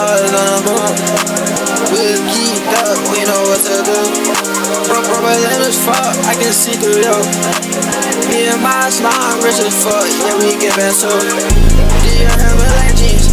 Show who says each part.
Speaker 1: all on the book. We'll keep up, we know what to do. From Providence fuck, I can see through you. Me and my slime rich as fuck, yeah, we get back to. Do you have a like jeans?